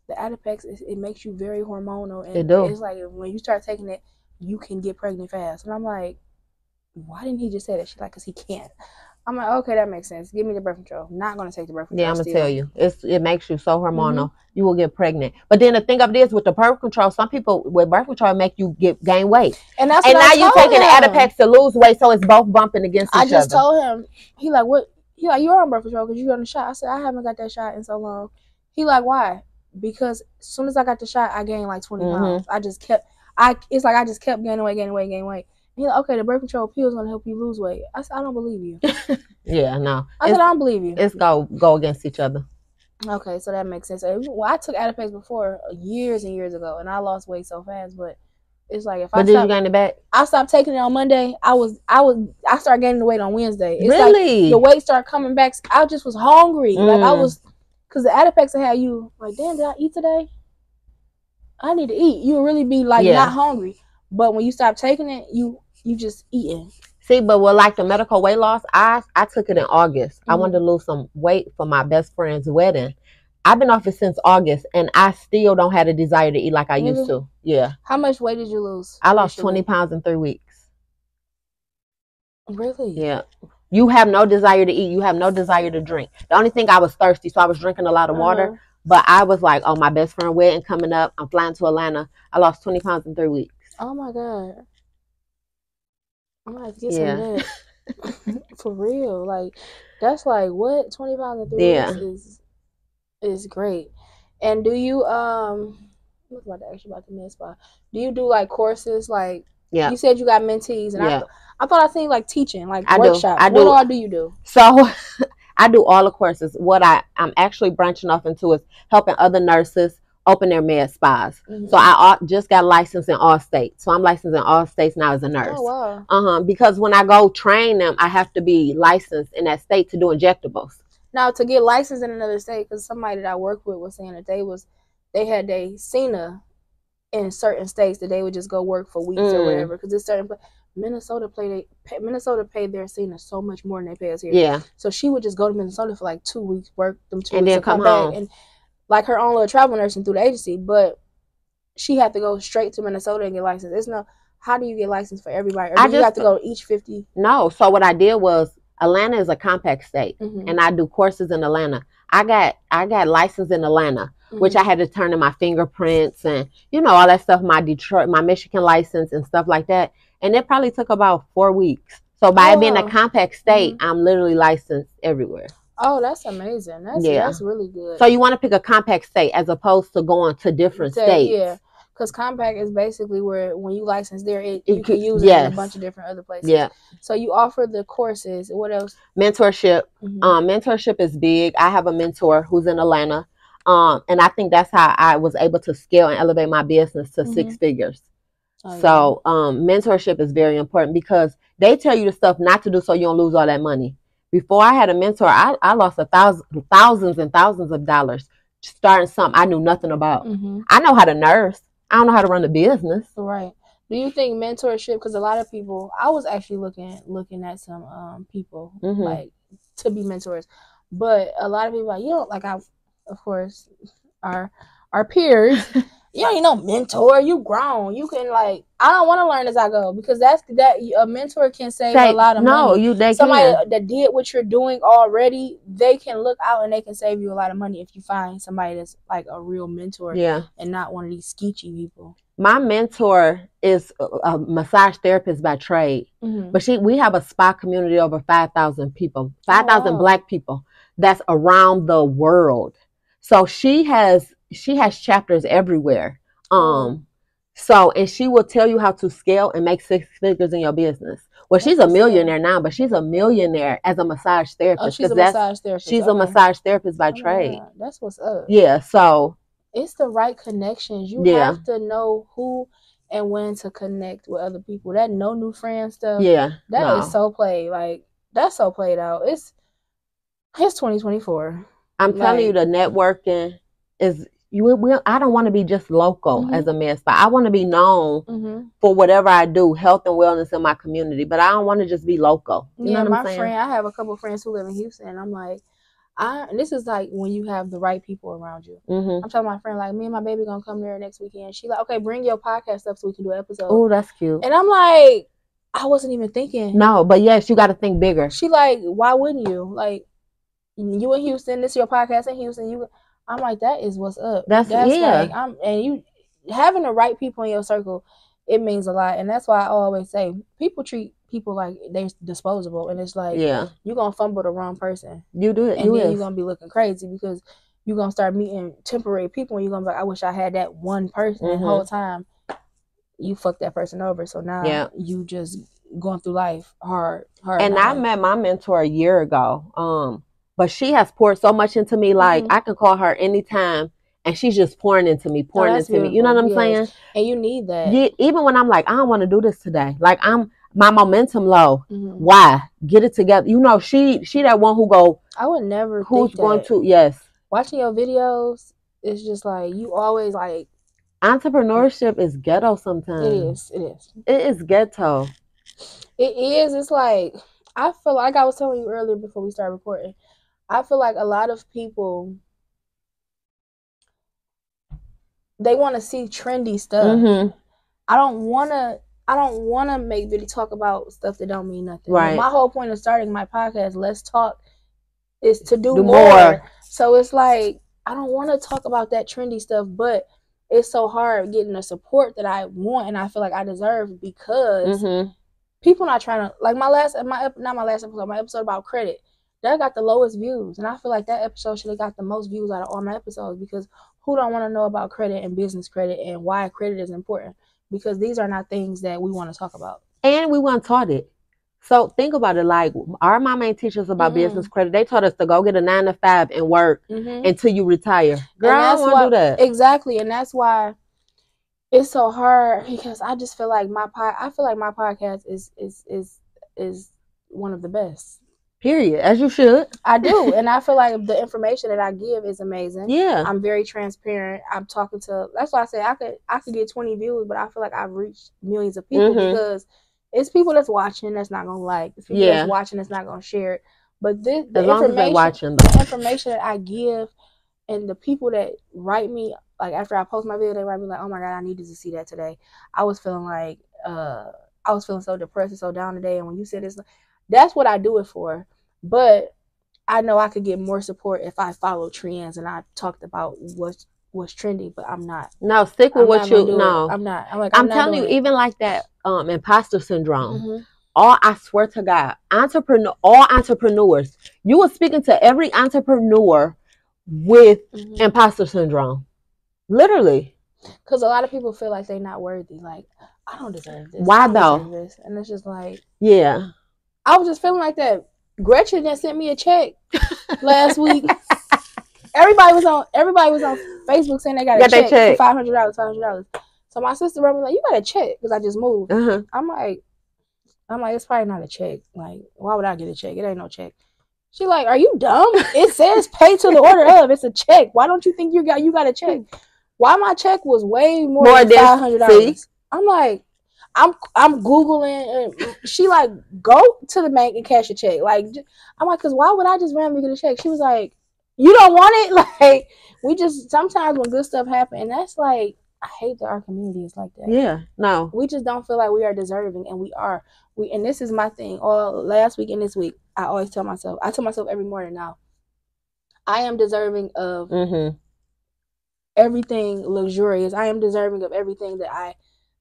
the Adipex is, it makes you very hormonal, and It do. it's like when you start taking it, you can get pregnant fast. And I'm like, why didn't he just say that? She's like, cause he can't. I'm like, okay, that makes sense. Give me the birth control. Not gonna take the birth control. Yeah, I'm gonna still. tell you, it's it makes you so hormonal. Mm-hmm. You will get pregnant. But then the thing of it is, with the birth control, some people with birth control make you get gain weight, And that's and now told taking him. Adipex to lose weight, so it's both bumping against each other. I just other. told him. He like, what? He like, you're on birth control because you got the shot. I said, I haven't got that shot in so long. He like, why? Because as soon as I got the shot, I gained like 20 Mhm. pounds. I just kept. I it's like I just kept gaining weight, gaining weight, gaining weight. He like, okay, the birth control pill is gonna help you lose weight. I said, I don't believe you. yeah, no, I said, I don't believe you. it's go go against each other. Okay, so that makes sense. Well, I took Adipex before uh, years and years ago, and I lost weight so fast. But it's like if I But did you stop, gain it back? I stopped taking it on Monday. I was I was I started gaining the weight on Wednesday. It's like really? the weight started coming back. I just was hungry. Like I Mm. was, cause the Adipex had you like, damn, did I eat today? I need to eat. You would really be like Yeah. not hungry, but when you stop taking it, you you just eating. See, but with like the medical weight loss, I I took it in August. I Mhm. wanted to lose some weight for my best friend's wedding. I've been off it since August, and I still don't have the desire to eat like I used to. Yeah, How much weight did you lose? I lost twenty pounds in three weeks. Really? Yeah. You have no desire to eat. You have no desire to drink. The only thing I was thirsty, so I was drinking a lot of water. Uh-huh. But I was like, oh, my best friend wedding coming up. I'm flying to Atlanta. I lost 20 pounds in three weeks. Oh my god. I'm to get Yeah. some that. For real. Like that's like what? Twenty pounds in three Yeah. is is great. And do you um I was about to ask you about the med spa. Do you do like courses like Yeah. you said you got mentees and Yeah. I I thought I seen like teaching, like I do. I What do. all do you do? So I do all the courses. What I, I'm actually branching off into is helping other nurses open their med spas. Mhm. So I just got licensed in all states. So I'm licensed in all states now as a nurse. Oh wow. Uh-huh. Because when I go train them, I have to be licensed in that state to do injectables. Now to get licensed in another state, because somebody that I work with was saying that they was they had they CNA in certain states that they would just go work for weeks or Mm. whatever. Because it's certain Minnesota play they pay, Minnesota paid their CNA so much more than they pay us here. Yeah. So she would just go to Minnesota for like two weeks, work them two And weeks, then and come, come home. back, and like her own little travel nursing through the agency. But she had to go straight to Minnesota and get licensed. It's no. How do you get licensed for everybody? Or do I you just- have to go to each 50 No. So what I did was Atlanta is a compact state. Mhm. and I do courses in Atlanta. I got I got licensed in Atlanta, which Mhm. I had to turn in my fingerprints and you know all that stuff, my Detroit, my Michigan license and stuff like that. And it probably took about four weeks. So by Oh, it being a compact state, I'm literally licensed everywhere. Oh, that's amazing. That's Yeah. that's really good. So you want to pick a compact state as opposed to going to different states. Yeah, because compact is basically where when you license there, it, you can use it in a bunch of different other places. Yeah. So you offer the courses. What else? Mentorship. Mhm. Um, mentorship is big. I have a mentor who's in Atlanta. Um, and I think that's how I was able to scale and elevate my business to six figures. Oh, So um, mentorship is very important because they tell you the stuff not to do so you don't lose all that money. Before I had a mentor, I, I lost a thousand, thousands and thousands of dollars starting something I knew nothing about. yeah. hmm I know how to nurse. I don't know how to run a business. right. Do you think mentorship? Because a lot of people, I was actually looking looking at some um people Mhm. like to be mentors, but a lot of people like you know like I, of course, our our peers you don't no mentor. You grown. You can like. I don't want to learn as I go because that's that a mentor can save Say- a lot of money. no, you they Somebody can. that did what you're doing already, they can look out and they can save you a lot of money if you find somebody that's like a real mentor Yeah. and not one of these skeechy people. My mentor is a, massage therapist by trade. Mm-hmm. But she, we have a spa community over five thousand people, five thousand wow. black people that's around the world. So she has she has chapters everywhere. Um, so and she will tell you how to scale and make six figures in your business. Well, she's a That's what's up. millionaire now, but she's a millionaire as a massage therapist. Oh, therapist. she's a massage therapist. she's a massage therapist by Oh trade. That's what's up. Yeah. So It's the right connections. You Yeah. have to know who and when to connect with other people. That no new friends stuff. yeah, That is no. so played. Like that's so played out. It's it's 2024. I'm telling you, the networking is you. I don't want to be just local Mhm. as a med spa. I want to be known Mm-hmm. for whatever I do, health and wellness in my community. But I don't want to just be local. You yeah, know what my I'm saying? friend. I have a couple friends who live in Houston. And I'm like, I. And this is like when you have the right people around you. hmm I'm telling my friend like, me and my baby gonna come there next weekend. She like, okay, bring your podcast up so we can do an episode. Oh, that's cute. And I'm like, I wasn't even thinking. No, but yes, you got to think bigger. She like, why wouldn't you? Like, you in Houston, this is your podcast in Houston. You, I'm like, that is what's up. That's- yeah. like, I'm and you having the right people in your circle, it means a lot. And that's why I always say people treat people like they're disposable, and it's like Yeah, you're gonna fumble the wrong person, you do it. and You then is. you're gonna be looking crazy because you're gonna start meeting temporary people, and you're gonna be like, I wish I had that one person. And the whole time, you fucked that person over. So now Yeah. you just going through life hard, hard. and I met my mentor a year ago. Um, but she has poured so much into me. Like Mhm. I can call her anytime, and she's just pouring into me, pouring Oh, into me. You know what I'm beautiful. saying? And you need that. Yeah, even when I'm like, I don't want to do this today. Like I'm my momentum low. Mhm. Why? Get it together. You know, she she that one who go I would never. who's going to yes. watching your videos? It's just like you always like Entrepreneurship is ghetto sometimes. it is. It is. It is ghetto. It is. It's like I feel like I was telling you earlier before we started recording. I feel like a lot of people they want to see trendy stuff. hmm I don't want to. I don't want to make video talk about stuff that don't mean nothing. Right. My whole point of starting my podcast, Less Talk, is to do, Do more. more. So it's like I don't want to talk about that trendy stuff, but it's so hard getting the support that I want and I feel like I deserve because hmm people not trying to like my last my not my last episode, my episode about credit. That got the lowest views, and I feel like that episode should have got the most views out of all my episodes because who don't want to know about credit and business credit and why credit is important? Because these are not things that we want to talk about. And we weren't taught it. So think about it. Like our mom ain't teach us about Mm-mm. business credit. They taught us to go get a nine to five and work Mm-hmm. until you retire. Girl, I don't want to do that. Exactly, and that's why it's so hard because I just feel like my pod, I feel like my podcast is is is is one of the best. Period. As you should. I do, and I feel like the information that I give is amazing. Yeah. I'm very transparent. I'm talking to. That's why I say I could I could get 20 views, but I feel like I've reached millions of people Mhm. because it's people that's watching that's not gonna like. It's people Yeah. that's watching that's not gonna share it. But this the As long as they're information watching. the information that I give and the people that write me like after I post my video, they write me like, "Oh my god, I needed to see that today." I was feeling like uh I was feeling so depressed and so down today, and when you said this, that's what I do it for. But I know I could get more support if I follow trends and I talked about what's what's trendy, but I'm not. No, stick with I'm what you it. know. I'm not. I'm like I'm, I'm, not telling you, it. even like that um imposter syndrome. Mhm. All I swear to God, entrepreneur, all entrepreneurs, you are speaking to every entrepreneur with Mhm. imposter syndrome. Literally. Cause a lot of people feel like they're not worthy. Like I don't deserve this. Why though? This. And it's just like Yeah. I was just feeling like that. Gretchen that sent me a check last week. everybody was on. Everybody was on Facebook saying they got a Got their check, check. for five hundred dollars. Five hundred dollars. So my sister wrote me like, "You got a check?" Because I just moved. Uh-huh. I'm like, I'm like, it's probably not a check. Like, why would I get a check? It ain't no check. She like, are you dumb? It says pay to the order of. It's a check. Why don't you think you got you got a check? Why my check was way more, More than than- five hundred dollars? I'm like, I'm I'm googling. And she like, go to the bank and cash a check. Like, I'm like, cause why would I just randomly get a check? She was like, you don't want it. Like, we just sometimes when good stuff happen, and that's like, I hate that our community is like that. Yeah. No. We just don't feel like we are deserving, and we are. We and this is my thing. All last week and this week, I always tell myself. I tell myself every morning now. I am deserving of Mm-hmm. everything luxurious. I am deserving of everything that I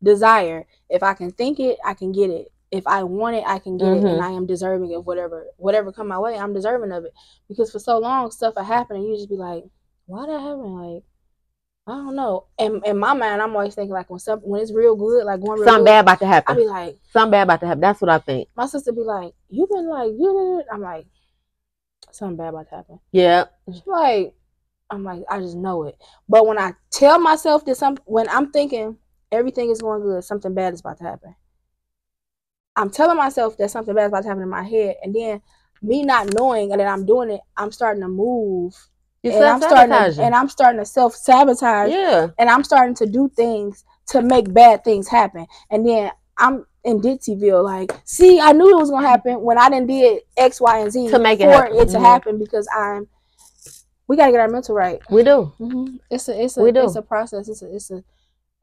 desire. If I can think it, I can get it. If I want it, I can get it, Mhm. and I am deserving of whatever whatever come my way. I'm deserving of it because for so long stuff will happen, and you just be like, "Why that happen?" Like, I don't know. And in my mind, I'm always thinking like when something when it's real good, like going real Something good, bad about to happen. I be like, Something bad about to happen. That's what I think. my sister be like, "You been like, you," I'm like, something bad about to happen. Yeah. She like, I'm like, I just know it. But when I tell myself that some, when I'm thinking everything is going good, something bad is about to happen. I'm telling myself that something bad is about to happen in my head, and then me not knowing and that I'm doing it, I'm starting to move, You and I'm starting to, and I'm starting to self sabotage, Yeah. and I'm starting to do things to make bad things happen, and then I'm in Dixieville, like, see, I knew it was gonna happen when I didn't did X, Y, and Z To make it for happen. it to Mhm. happen because I'm. We gotta get our mental right. We do. hmm It's a it's a We do. it's a process. It's a it's a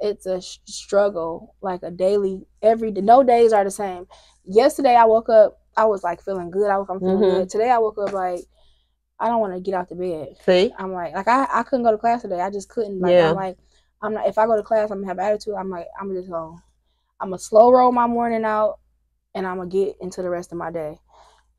it's a sh- struggle, like a daily every day. No days are the same. Yesterday I woke up, I was like feeling good. I woke up feeling Mhm. good. Today I woke up like I don't want to get out the bed. See? I'm like like I I couldn't go to class today. I just couldn't. Like Yeah. I'm like I'm not. If I go to class, I'm gonna have attitude. I'm like I'm just gonna I'm gonna slow roll my morning out, and I'm gonna get into the rest of my day.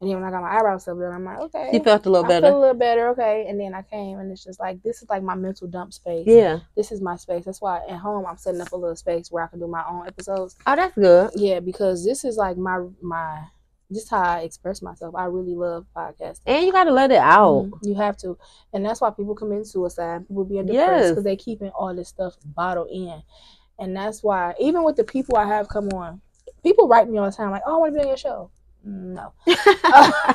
And then when I got my eyebrows up I'm like okay. You felt a little I better. feel a little better, okay. And then I came, and it's just like this is like my mental dump space. yeah. This is my space. That's why at home I'm setting up a little space where I can do my own episodes. Oh, that's good. Yeah, because this is like my my this is how I express myself. I really love podcasting. And you gotta let it out. Mhm. You have to, and that's why people commit suicide. People being Yes. depressed because they keeping all this stuff bottled in, and that's why even with the people I have come on, people write me all the time like, "Oh, I want to be on your show." No,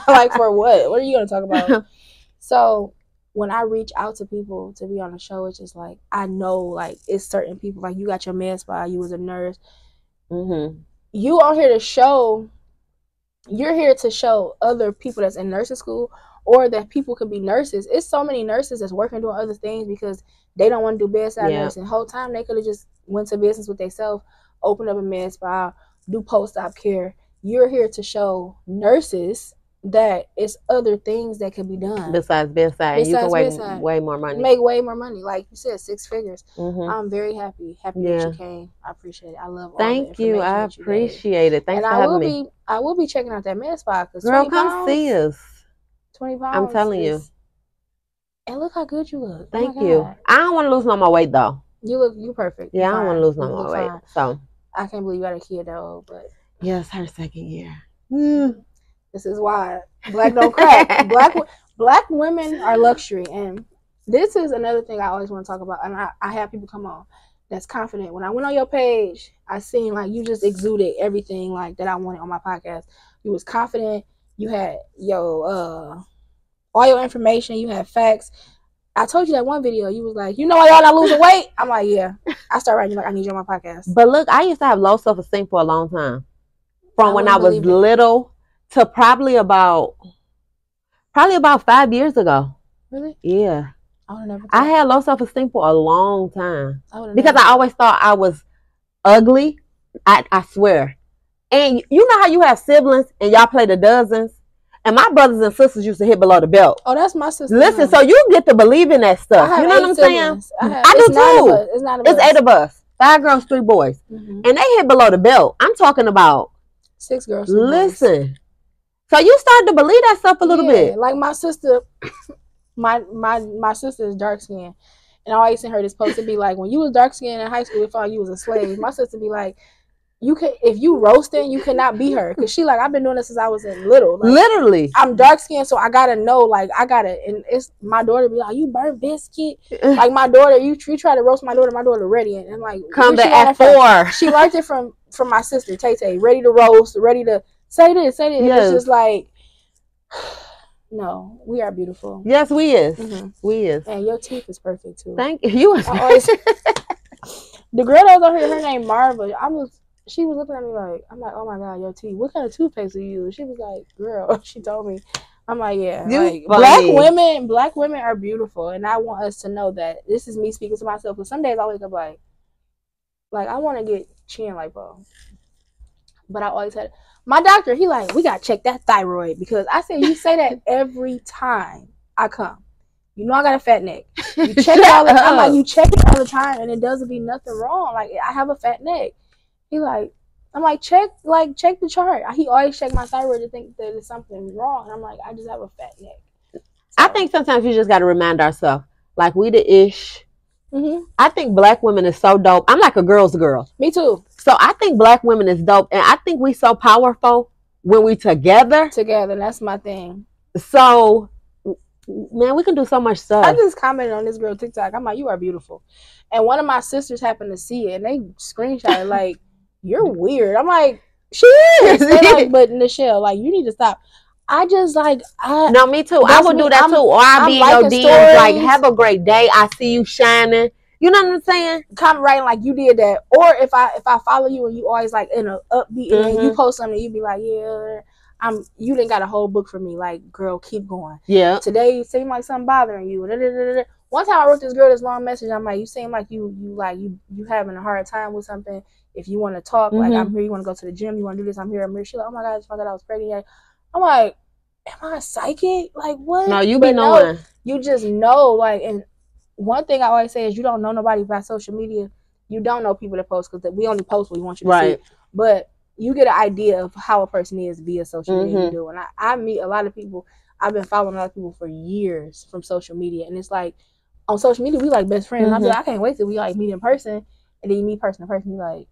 like for what? What are you gonna talk about? So when I reach out to people to be on the show, it's just like I know like it's certain people like you got your med spa, you was a nurse. mm-hmm. You on here to show you're here to show other people that's in nursing school or that people could be nurses. It's so many nurses that's working doing other things because they don't want to do bedside Yeah. nursing. Whole time they could have just went to business with themselves, opened up a med spa, do post op care. You're here to show nurses that it's other things that can be done. Besides bedside, you can Besides way bedside. way more money. make way more money. Like you said, six figures. Mhm. I'm very happy. Happy Yeah. that you came. I appreciate it. I love Thank you. I you appreciate it. Thanks and for I will having me. be I will be checking out that med spa because Girl, 20 come pounds, see us. Twenty pounds. I'm telling you. And look how good you look. Oh Thank you. God. I don't want to lose no more weight though. You look you perfect. Yeah, You I don't want to lose no more weight. So I can't believe you got a kid though, but yes, her second year. Mm. this is why black don't crack. black black women are luxury, and this is another thing I always want to talk about. And I, I have people come on that's confident. When I went on your page, I seen like you just exuded everything like that I wanted on my podcast. You was confident. You had yo uh all your information. You had facts. I told you that one video. You was like, you know why y'all not losing weight? I'm like, yeah. I start writing you like I need you on my podcast. But look, I used to have low self esteem for a long time. From I when I was it. little to probably about probably about five years ago. Really? Yeah. I would never. I had low self esteem for a long time. I Because I always thought I was ugly. I, I swear. And you know how you have siblings and y'all play the dozens? And my brothers and sisters used to hit below the belt. Oh, that's my sister. Listen, so you get to believe in that stuff. You know what I'm saying? I, have, I do too. It's of It's us. eight of us. Five girls, three boys. Mhm. And they hit below the belt. I'm talking about Six girls. boys. listen. So you started to believe that stuff a little Yeah, bit. Like my sister, my my my sister is dark skinned and I always seen her this post to be like, when you was dark skinned in high school, we thought you was a slave. My sister be like, you can if you roasting, you cannot be her because she like I've been doing this since I was in little. Like, Literally. I'm dark skinned, so I gotta know. Like I gotta, and it's my daughter be like, "You burnt biscuit." Like my daughter, you you try to roast my daughter. My daughter ready, and I'm like, Come to at that from? four. She learned it from from my sister Tay Tay, ready to roast, ready to say this, say this. Yes. It's just like, no, we are beautiful. Yes, we is. Mhm. We is. And your teeth is perfect too. Thank you. You always, the girl that was on here, her name Marva. I'm was, she was looking at me like, I'm like, oh my god, your teeth. What kind of toothpaste do you use? She was like, girl. She told me. I'm like, yeah. You like, black women, black women are beautiful, and I want us to know that. This is me speaking to myself. Because some days I wake up like, like I want to get chin lipo, but I always had my doctor. He like we gotta check that thyroid because I said you say that every time I come. You know I got a fat neck. You check it all the time. Like oh. you check it all the time, and it doesn't be nothing wrong. Like I have a fat neck. He like I'm like check like check the chart. He always check my thyroid to think that there's something wrong. And I'm like I just have a fat neck. I think sometimes we just got to remind ourselves, like we the ish. hmm I think black women is so dope. I'm like a girl's girl. Me too. So I think black women is dope, and I think we so powerful when we together. Together, that's my thing. So, man, we can do so much stuff. I just commented on this girl TikTok. I'm like, you are beautiful. And one of my sisters happened to see it and they screenshot it like, you're weird. I'm like, she is. Like, but Nichelle, like, you need to stop. I just like I No, me too. I would do that I'm- too. Or I'll be in your DMs like, have a great day. I see you shining. You know what I'm saying? comment writing like you did that. Or if I if I follow you and you always like in a upbeat and you mm-hmm. post something, you'd be like, yeah, I'm you didn't got a whole book for me. Like, girl, keep going. Yeah. Today it seemed like something bothering you. Da, da, da, da, da. One time I wrote this girl this long message. I'm like, you seem like you you like you you having a hard time with something. If you want to talk, like Mhm. I'm here. You want to go to the gym. You want to do this. I'm here. I'm here. She's like, oh my god, I just found out I was pregnant. I'm like, am I psychic? Like what? No, you be But no, you just know like and one thing i always say is you don't know nobody by social media you don't know people that post because we only post what we want you to Right. see but you get an idea of how a person is via social media Mhm. you do and I, I meet a lot of people i've been following a lot of people for years from social media and it's like on social media we like best friends and i'm like i can't wait till we like meet in person and then you meet person to person you like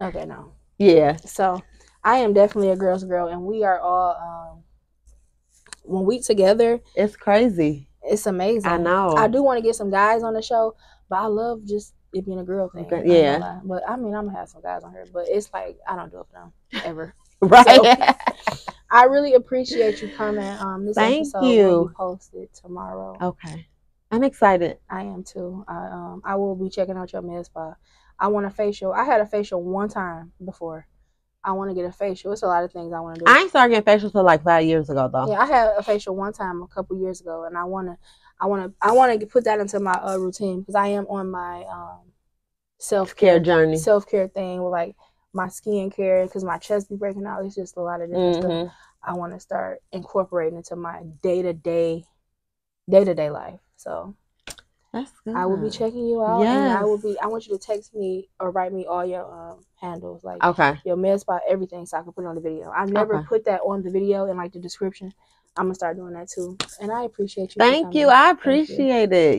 okay no Yeah. so i am definitely a girl's girl and we are all um when we together It's crazy. it's amazing I know. I do want to get some guys on the show, but I love just it being a girl thing. Okay, I ain't gonna yeah. But I mean, I'm gonna have some guys on here, but it's like I don't do it for them ever. Right. I really appreciate you coming. Um, this Thank episode will you. be posted tomorrow. okay. I'm excited. I am too. I um I will be checking out your med spa. I want a facial. I had a facial one time before. I want to get a facial. It's a lot of things I want to do. I ain't started getting facials till like five years ago though. Yeah, I had a facial one time a couple years ago, and I wanna, I wanna, I wanna put that into my uh, routine because I am on my um self Care journey. self care thing with like my skin care because my chest be breaking out. It's just a lot of different stuff. Mhm. I want to start incorporating into my day to day, day to day life. So That's good. I will be checking you out, and I will be. I want you to text me or write me all your um handles, like Okay. your med spot, everything, so I can put it on the video. I've never Okay. put that on the video in like the description. I'm gonna start doing that too. And I appreciate you. Thank you. I Thank you. appreciate it.